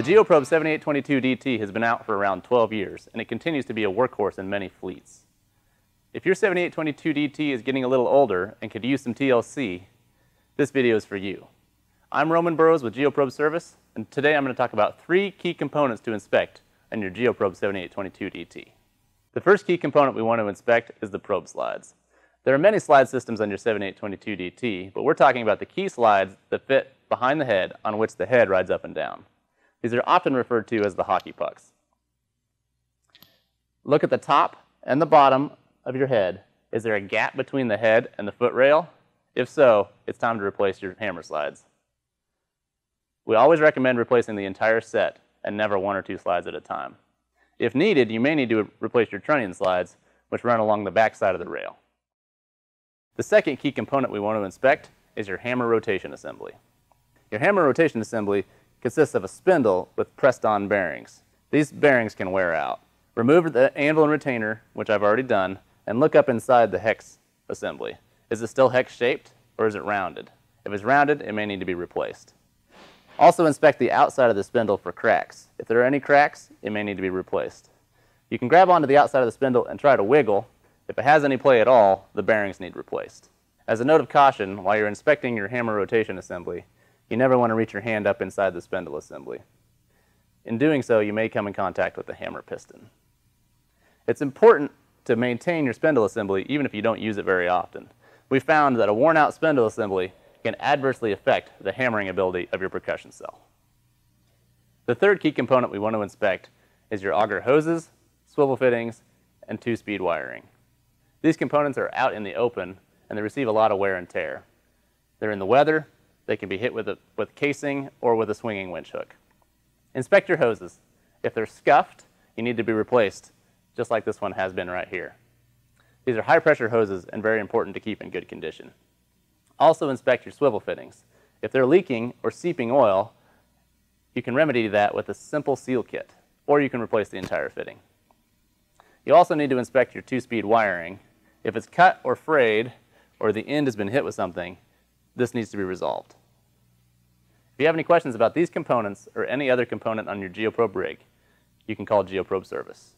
The GeoProbe 7822DT has been out for around 12 years, and it continues to be a workhorse in many fleets. If your 7822DT is getting a little older and could use some TLC, this video is for you. I'm Roman Burrows with GeoProbe Service, and today I'm going to talk about three key components to inspect on your GeoProbe 7822DT. The first key component we want to inspect is the probe slides. There are many slide systems on your 7822DT, but we're talking about the key slides that fit behind the head on which the head rides up and down. These are often referred to as the hockey pucks. Look at the top and the bottom of your head. Is there a gap between the head and the foot rail? If so, it's time to replace your hammer slides. We always recommend replacing the entire set and never one or two slides at a time. If needed, you may need to replace your trunnion slides, which run along the back side of the rail. The second key component we want to inspect is your hammer rotation assembly. Your hammer rotation assembly consists of a spindle with pressed-on bearings. These bearings can wear out. Remove the anvil and retainer, which I've already done, and look up inside the hex assembly. Is it still hex shaped or is it rounded? If it's rounded, it may need to be replaced. Also inspect the outside of the spindle for cracks. If there are any cracks, it may need to be replaced. You can grab onto the outside of the spindle and try to wiggle. If it has any play at all, the bearings need replaced. As a note of caution, while you're inspecting your hammer rotation assembly, you never want to reach your hand up inside the spindle assembly. In doing so, you may come in contact with the hammer piston. It's important to maintain your spindle assembly even if you don't use it very often. We found that a worn out spindle assembly can adversely affect the hammering ability of your percussion cell. The third key component we want to inspect is your auger hoses, swivel fittings, and two-speed wiring. These components are out in the open and they receive a lot of wear and tear. They're in the weather, they can be hit with, a, with casing or with a swinging winch hook. Inspect your hoses. If they're scuffed, you need to be replaced, just like this one has been right here. These are high pressure hoses and very important to keep in good condition. Also inspect your swivel fittings. If they're leaking or seeping oil, you can remedy that with a simple seal kit, or you can replace the entire fitting. You also need to inspect your two-speed wiring. If it's cut or frayed, or the end has been hit with something, this needs to be resolved. If you have any questions about these components or any other component on your GeoProbe rig, you can call GeoProbe Service.